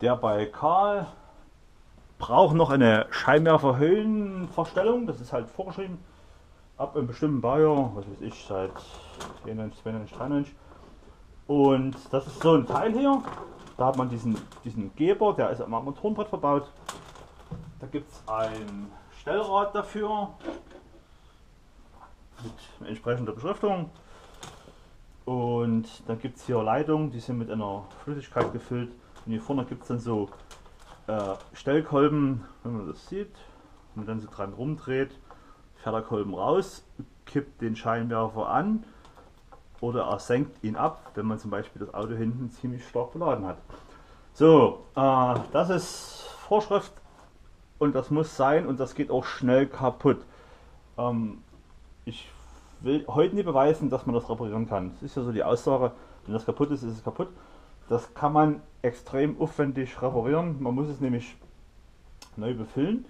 Der bei Karl braucht noch eine Scheinwerferhöhenverstellung, das ist halt vorgeschrieben. Ab einem bestimmten Baujahr, was weiß ich, seit 91, 92, 93. Und das ist so ein Teil hier. Da hat man diesen, diesen Geber, der ist am Motorenbrett verbaut. Da gibt es ein Stellrad dafür mit entsprechender Beschriftung. Und dann gibt es hier Leitungen, die sind mit einer Flüssigkeit gefüllt. Und hier vorne gibt es dann so äh, Stellkolben, wenn man das sieht. Und dann so dran rumdreht, fährt der Kolben raus, kippt den Scheinwerfer an oder er senkt ihn ab, wenn man zum Beispiel das Auto hinten ziemlich stark beladen hat. So, äh, das ist Vorschrift und das muss sein und das geht auch schnell kaputt. Ähm, ich will heute nie beweisen, dass man das reparieren kann. Das ist ja so die Aussage, wenn das kaputt ist, ist es kaputt. Das kann man extrem aufwendig reparieren. Man muss es nämlich neu befüllen.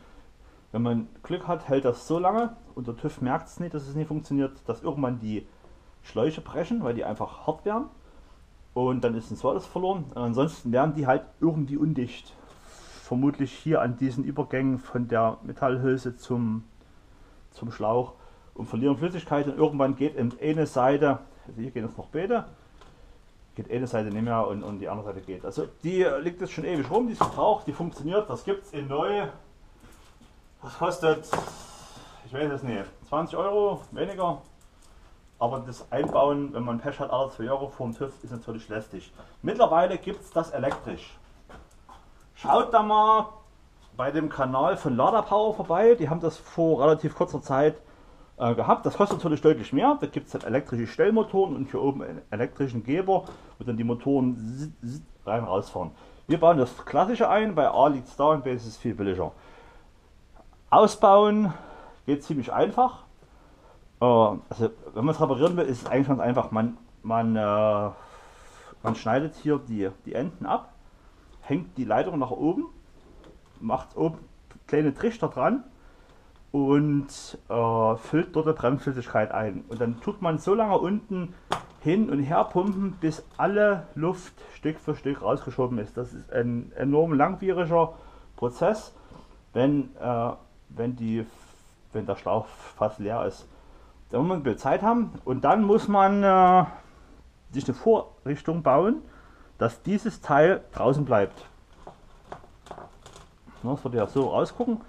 Wenn man Glück hat, hält das so lange und der TÜV merkt es nicht, dass es nicht funktioniert, dass irgendwann die Schläuche brechen, weil die einfach hart werden. Und dann ist zwar alles verloren. Und ansonsten werden die halt irgendwie undicht. Vermutlich hier an diesen Übergängen von der Metallhülse zum, zum Schlauch und verlieren Flüssigkeit und irgendwann geht in eine Seite, also hier gehen es noch beide, geht eine Seite nicht mehr und, und die andere Seite geht. Also die liegt jetzt schon ewig rum, die ist verbraucht, die funktioniert, das gibt es in neu. Das kostet, ich weiß es nicht, 20 Euro, weniger. Aber das Einbauen, wenn man Pech hat, alle zwei Jahre vor dem TÜV, ist natürlich lästig. Mittlerweile gibt es das elektrisch. Schaut da mal bei dem Kanal von Lada Power vorbei. Die haben das vor relativ kurzer Zeit äh, gehabt. Das kostet natürlich deutlich mehr. Da gibt es dann elektrische Stellmotoren und hier oben einen elektrischen Geber, wo dann die Motoren rein rausfahren. Wir bauen das klassische ein, bei A liegt es da und B ist es viel billiger. Ausbauen geht ziemlich einfach. Äh, also wenn man es reparieren will, ist es eigentlich ganz einfach. Man, man, äh, man schneidet hier die, die Enden ab, hängt die Leitung nach oben, macht oben kleine Trichter dran und äh, füllt dort die Bremsflüssigkeit ein. Und dann tut man so lange unten hin und her pumpen, bis alle Luft Stück für Stück rausgeschoben ist. Das ist ein enorm langwieriger Prozess, wenn, äh, wenn, die, wenn der Schlauch fast leer ist. Da muss man ein bisschen Zeit haben und dann muss man äh, sich eine Vorrichtung bauen, dass dieses Teil draußen bleibt. Das wird ja so rausgucken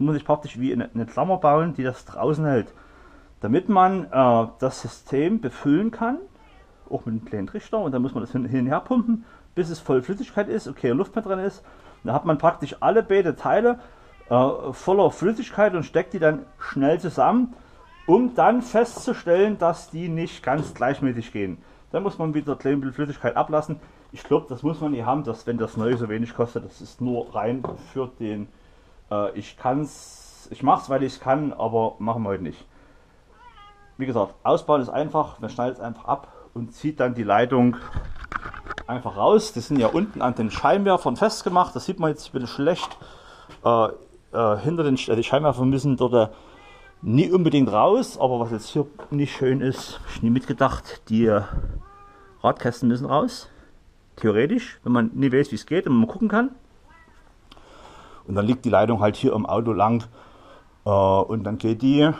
muss ich praktisch wie eine, Klammer bauen, die das draußen hält. Damit man äh, das System befüllen kann, auch mit einem kleinen Trichter, und dann muss man das hin, hin und her pumpen, bis es voll Flüssigkeit ist, okay, Luft mehr drin ist. Dann hat man praktisch alle beide Teile äh, voller Flüssigkeit und steckt die dann schnell zusammen, um dann festzustellen, dass die nicht ganz gleichmäßig gehen. Dann muss man wieder ein bisschen Flüssigkeit ablassen. Ich glaube, das muss man nicht haben, dass wenn das neu so wenig kostet, das ist nur rein für den äh, ich kann's, ich mache es, weil ich kann, aber machen wir heute nicht. Wie gesagt, ausbauen ist einfach, man schneidet es einfach ab und zieht dann die Leitung einfach raus. Die sind ja unten an den Scheinwerfern festgemacht, das sieht man jetzt ein bisschen schlecht. Äh, äh, hinter den äh, die Scheinwerfer müssen dort äh, nie unbedingt raus, aber was jetzt hier nicht schön ist, habe ich nie mitgedacht, die äh, Radkästen müssen raus. Theoretisch, wenn man nie weiß, wie es geht und man gucken kann. Und dann liegt die Leitung halt hier im Auto lang. Äh, und dann geht die,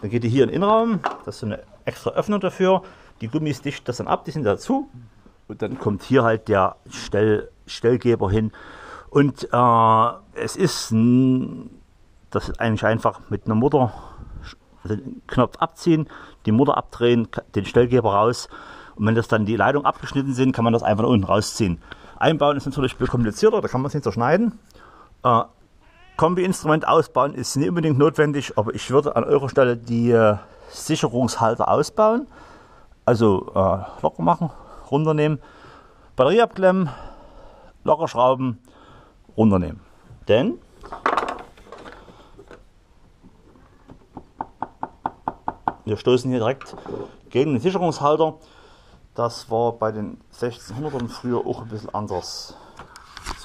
dann geht die hier in den Innenraum. Das ist so eine extra Öffnung dafür. Die Gummis dichten das dann ab, die sind dazu. Und dann kommt hier halt der Stell, Stellgeber hin. Und äh, es ist, das ist eigentlich einfach mit einer Mutter also den Knopf abziehen, die Mutter abdrehen, den Stellgeber raus. Und wenn das dann die Leitungen abgeschnitten sind, kann man das einfach unten rausziehen. Einbauen ist natürlich bisschen komplizierter, da kann man es nicht zerschneiden. Äh, Kombi-Instrument ausbauen ist nicht unbedingt notwendig, aber ich würde an eurer Stelle die äh, Sicherungshalter ausbauen. Also äh, locker machen, runternehmen, Batterie abklemmen, locker schrauben, runternehmen. Denn wir stoßen hier direkt gegen den Sicherungshalter. Das war bei den 1600ern früher auch ein bisschen anders.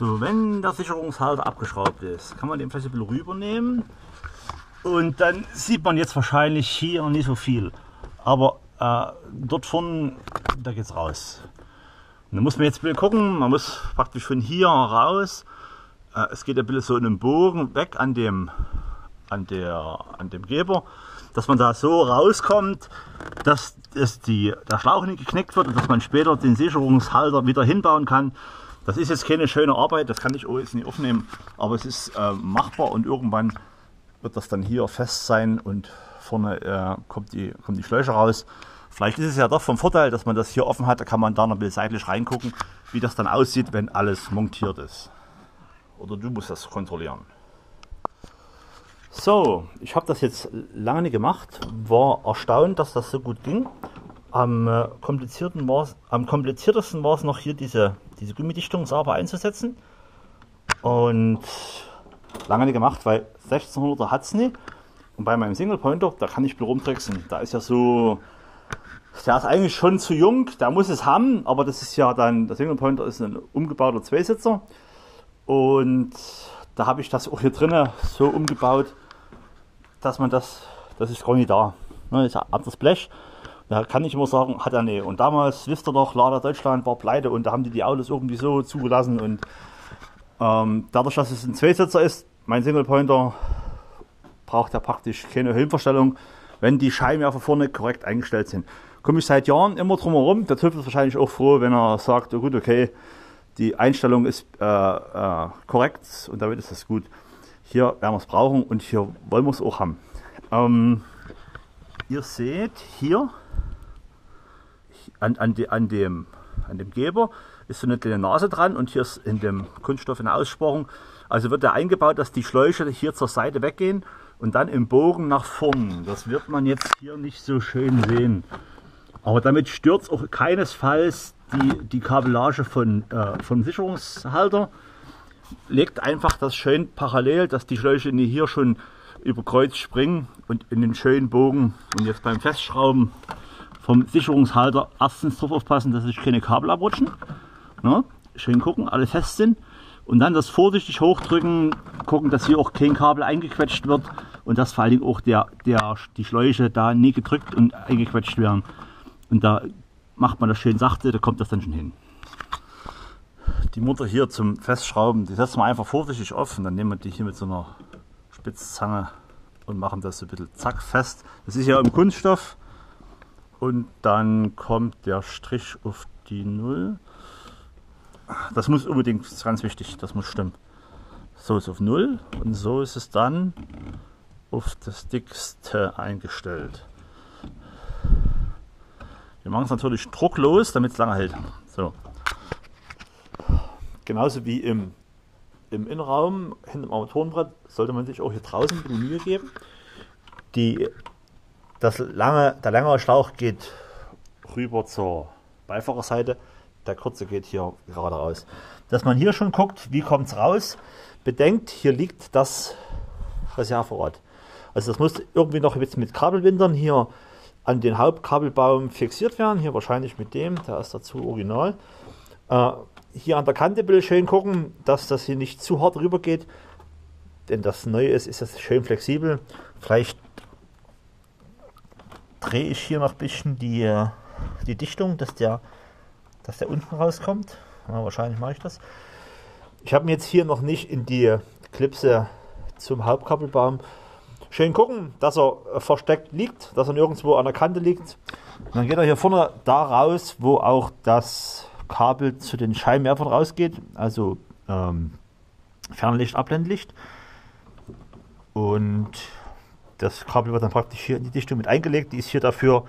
So, wenn der Sicherungshalter abgeschraubt ist, kann man den vielleicht ein bisschen rübernehmen. Und dann sieht man jetzt wahrscheinlich hier nicht so viel. Aber äh, dort vorne, da geht es raus. dann muss man jetzt wieder gucken, man muss praktisch von hier raus. Äh, es geht ein bisschen so in einem Bogen weg an dem, an der, an dem Geber, dass man da so rauskommt, dass, dass die, der Schlauch nicht geknickt wird und dass man später den Sicherungshalter wieder hinbauen kann. Das ist jetzt keine schöne Arbeit, das kann ich jetzt nicht aufnehmen, aber es ist äh, machbar und irgendwann wird das dann hier fest sein und vorne äh, kommt, die, kommt die Schläuche raus. Vielleicht ist es ja doch vom Vorteil, dass man das hier offen hat, da kann man da noch ein bisschen seitlich reingucken, wie das dann aussieht, wenn alles montiert ist. Oder du musst das kontrollieren. So, ich habe das jetzt lange nicht gemacht, war erstaunt, dass das so gut ging. Am, äh, komplizierten war's, am kompliziertesten war es noch hier diese, diese Gummidichtungsarbeit einzusetzen. Und lange nicht gemacht, weil 1600er hat es nicht. Und bei meinem Single Pointer, da kann ich nur rumtricksen. Da ist ja so, der ist eigentlich schon zu jung, der muss es haben, aber das ist ja dann, der Single Pointer ist ein umgebauter Zweisitzer. Und da habe ich das auch hier drinnen so umgebaut, dass man das, das ist gar nicht da. Ne, ist ein anderes Blech. Da kann ich immer sagen, hat er nicht. Und damals, wisst ihr doch, Lada Deutschland war pleite und da haben die die Autos irgendwie so zugelassen. Und ähm, dadurch, dass es ein Zweisitzer ist, mein Single Pointer braucht er praktisch keine Höhenverstellung, wenn die Scheinwerfer vorne korrekt eingestellt sind. Komme ich seit Jahren immer drum herum. Der Typ ist wahrscheinlich auch froh, wenn er sagt, oh gut, okay, die Einstellung ist äh, äh, korrekt und damit ist das gut. Hier werden wir es brauchen und hier wollen wir es auch haben. Ähm, ihr seht hier an, an, die, an, dem, an dem Geber ist so eine kleine Nase dran und hier ist in dem Kunststoff eine Aussparung. Also wird er eingebaut, dass die Schläuche hier zur Seite weggehen und dann im Bogen nach vorn. Das wird man jetzt hier nicht so schön sehen. Aber damit es auch keinesfalls die, die Kabellage von, äh, vom Sicherungshalter. Legt einfach das schön parallel, dass die Schläuche hier schon über Kreuz springen und in den schönen Bogen. Und jetzt beim Festschrauben vom Sicherungshalter erstens darauf aufpassen, dass sich keine Kabel abrutschen. Ne? Schön gucken, alle fest sind. Und dann das vorsichtig hochdrücken, gucken, dass hier auch kein Kabel eingequetscht wird und dass vor allen Dingen auch der, der, die Schläuche da nie gedrückt und eingequetscht werden. Und da macht man das schön sachte, da kommt das dann schon hin. Die Mutter hier zum Festschrauben, die setzen wir einfach vorsichtig auf und dann nehmen wir die hier mit so einer Spitzzange und machen das so ein bisschen zack fest. Das ist ja im Kunststoff und dann kommt der Strich auf die Null. Das muss unbedingt, das ist ganz wichtig, das muss stimmen. So ist auf Null und so ist es dann auf das dickste eingestellt. Wir machen es natürlich drucklos, damit es lange hält. So. Genauso wie im, im Innenraum hinter dem Armaturenbrett sollte man sich auch hier draußen bisschen Mühe geben. Die, das lange, der längere Schlauch geht rüber zur Beifahrerseite, der kurze geht hier gerade raus. Dass man hier schon guckt, wie kommt es raus, bedenkt, hier liegt das Reserverad. Also das muss irgendwie noch jetzt mit Kabelwindern hier an den Hauptkabelbaum fixiert werden. Hier wahrscheinlich mit dem, der ist dazu original. Äh, hier an der Kante bitte schön gucken, dass das hier nicht zu hart rüber geht. Denn das Neue ist, ist das schön flexibel. Vielleicht drehe ich hier noch ein bisschen die, die Dichtung, dass der, dass der unten rauskommt. Ja, wahrscheinlich mache ich das. Ich habe mir jetzt hier noch nicht in die Klipse zum Hauptkabelbaum Schön gucken, dass er äh, versteckt liegt, dass er nirgendwo an der Kante liegt. Und dann geht er hier vorne da raus, wo auch das Kabel zu den Scheinwerfern rausgeht, also ähm, Fernlicht, Abblendlicht. Und das Kabel wird dann praktisch hier in die Dichtung mit eingelegt. Die ist hier dafür,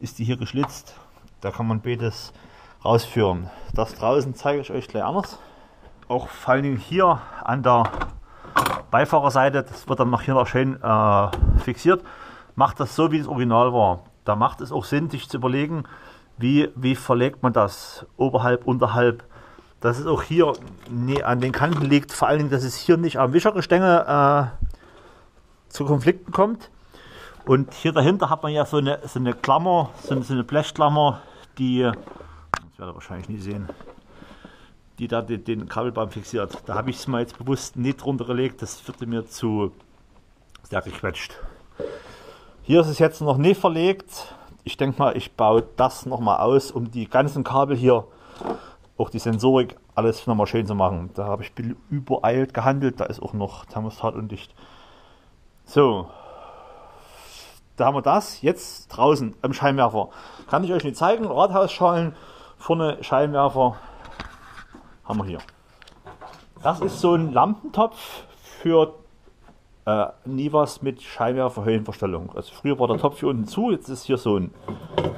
ist die hier geschlitzt. Da kann man beides rausführen. Das draußen zeige ich euch gleich anders. Auch vor allen Dingen hier an der Beifahrerseite, das wird dann noch hier noch schön äh, fixiert, macht das so, wie das Original war. Da macht es auch Sinn, sich zu überlegen, wie, wie verlegt man das oberhalb, unterhalb. Dass es auch hier nie an den Kanten liegt, vor allen Dingen, dass es hier nicht am Wischergestänge äh, zu Konflikten kommt. Und hier dahinter hat man ja so eine, so eine Klammer, so so eine Blechklammer, die, das werdet ihr wahrscheinlich nie sehen, die da den, den Kabelbaum fixiert. Da habe ich es mal jetzt bewusst nicht drunter gelegt, das würde mir zu sehr gequetscht. Hier ist es jetzt noch nicht verlegt. Ich denke mal, ich baue das nochmal aus, um die ganzen Kabel hier auch die Sensorik, alles nochmal schön zu machen. Da habe ich übereilt gehandelt, da ist auch noch Thermostat undicht. So, da haben wir das. Jetzt draußen am Scheinwerfer. Kann ich euch nicht zeigen. Rathausschalen, vorne Scheinwerfer haben wir hier. Das ist so ein Lampentopf für äh, Nivas mit Scheinwerferhöhenverstellung. Also früher war der Topf hier unten zu, jetzt ist hier so ein,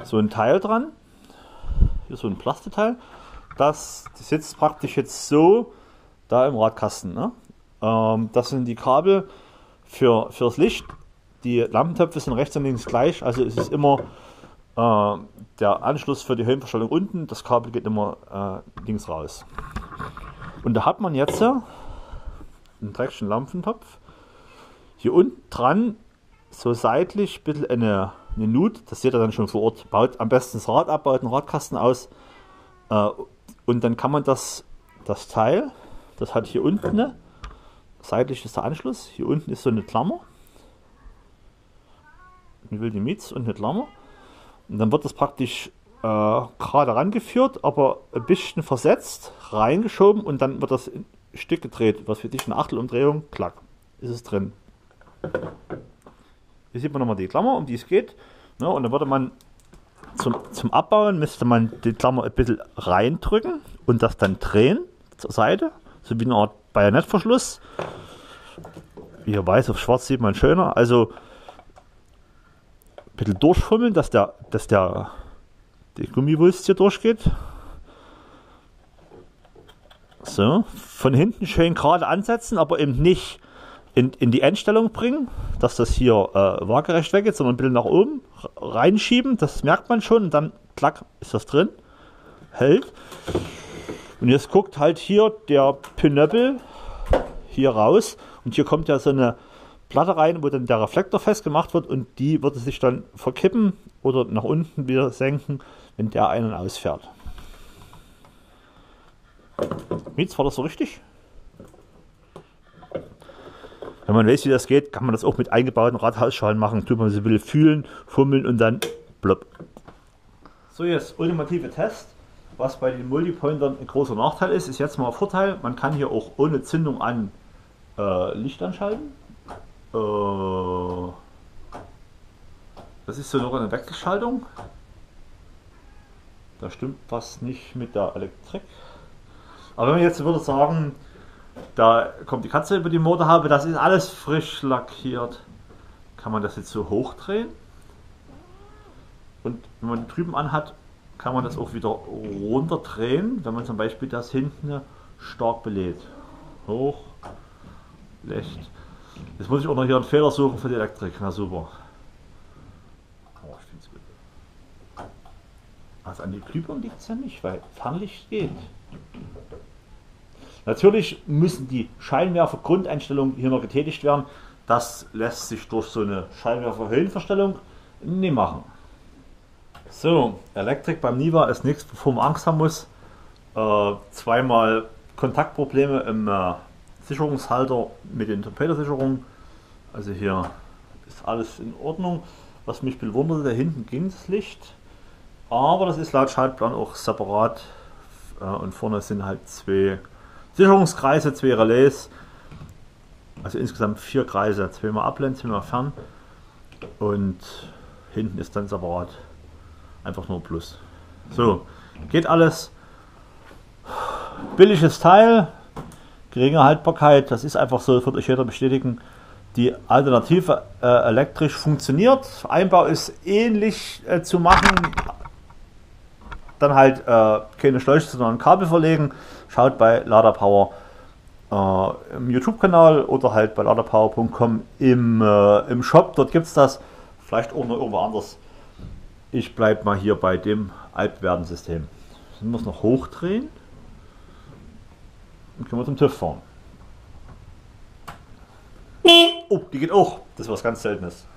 so ein Teil dran. Hier so ein Plastikteil. Das, das sitzt praktisch jetzt so da im Radkasten. Ne? Ähm, das sind die Kabel für, fürs Licht. Die Lampentöpfe sind rechts und links gleich, also es ist immer äh, der Anschluss für die Höhenverstellung unten, das Kabel geht immer äh, links raus. Und da hat man jetzt einen dreckigen Lampentopf. Hier unten dran, so seitlich, ein bisschen eine, eine Nut, das seht ihr dann schon vor Ort. Baut am besten das Rad ab, baut einen Radkasten aus. Äh, und dann kann man das, das Teil, das hat hier unten, eine, seitlich ist der Anschluss, hier unten ist so eine Klammer. Eine wilde Mietz und eine Klammer. Und dann wird das praktisch äh, gerade rangeführt, aber ein bisschen versetzt, reingeschoben und dann wird das in Stück gedreht. Was für dich eine Achtelumdrehung, klack, ist es drin. Hier sieht man nochmal die Klammer, um die es geht. Ja, und dann würde man zum, zum Abbauen, müsste man die Klammer ein bisschen reindrücken und das dann drehen zur Seite, so wie eine Art Bajonettverschluss. Wie ihr weiß, auf schwarz sieht man schöner. Also ein bisschen durchfummeln, dass der, dass der die Gummiwulst hier durchgeht. So, von hinten schön gerade ansetzen, aber eben nicht in, in die Endstellung bringen, dass das hier äh, waagerecht weggeht, sondern ein bisschen nach oben reinschieben. Das merkt man schon und dann klack ist das drin. Hält. Und jetzt guckt halt hier der Pinöppel hier raus und hier kommt ja so eine Platte rein, wo dann der Reflektor festgemacht wird und die würde sich dann verkippen oder nach unten wieder senken, wenn der einen ausfährt. Mietz, war das so richtig? Wenn man weiß, wie das geht, kann man das auch mit eingebauten Radhausschalen machen. Tut man so ein bisschen fühlen, fummeln und dann plopp. So, jetzt ultimative Test. Was bei den Multipointern ein großer Nachteil ist, ist jetzt mal ein Vorteil. Man kann hier auch ohne Zündung an äh, Licht anschalten. Äh, das ist so noch eine Wechselschaltung. Da stimmt was nicht mit der Elektrik. Aber wenn man jetzt würde sagen, da kommt die Katze über die Motorhaube, das ist alles frisch lackiert. Kann man das jetzt so hochdrehen? Und wenn man drüben anhat, kann man das auch wieder runterdrehen, wenn man zum Beispiel das hinten stark belädt. Hoch, Licht. Jetzt muss ich auch noch hier einen Fehler suchen für die Elektrik. Na super. Oh, ich finde es gut. Also an die Glühbirne liegt es ja nicht, weil Fernlicht geht. Natürlich müssen die Scheinwerfer-Grundeinstellungen hier noch getätigt werden. Das lässt sich durch so eine Scheinwerfer-Höhenverstellung nicht machen. So, Elektrik beim Niva ist nichts, wovor man Angst haben muss. Äh, zweimal Kontaktprobleme im äh, Sicherungshalter mit den Torpedosicherungen. Also hier ist alles in Ordnung. Was mich bewunderte, da hinten ging das Licht. Aber das ist laut Schaltplan auch separat. Äh, und vorne sind halt zwei Sicherungskreise, zwei Relais. Also insgesamt vier Kreise, zweimal abblend, zweimal fern. Und hinten ist dann separat einfach nur Plus. So, geht alles. Billiges Teil, geringe Haltbarkeit, das ist einfach so, das wird euch jeder bestätigen. Die Alternative äh, elektrisch funktioniert. Einbau ist ähnlich äh, zu machen. Dann halt äh, keine Schläuche, sondern Kabel verlegen. Schaut bei Laderpower äh, im YouTube-Kanal oder halt bei laderpower.com im, äh, im Shop. Dort gibt es das. Vielleicht auch noch irgendwo anders. Ich bleibe mal hier bei dem Altwerden-System. Dann muss noch hochdrehen. Dann können wir zum TÜV fahren. Oh, die geht auch. Das ist was ganz Seltenes.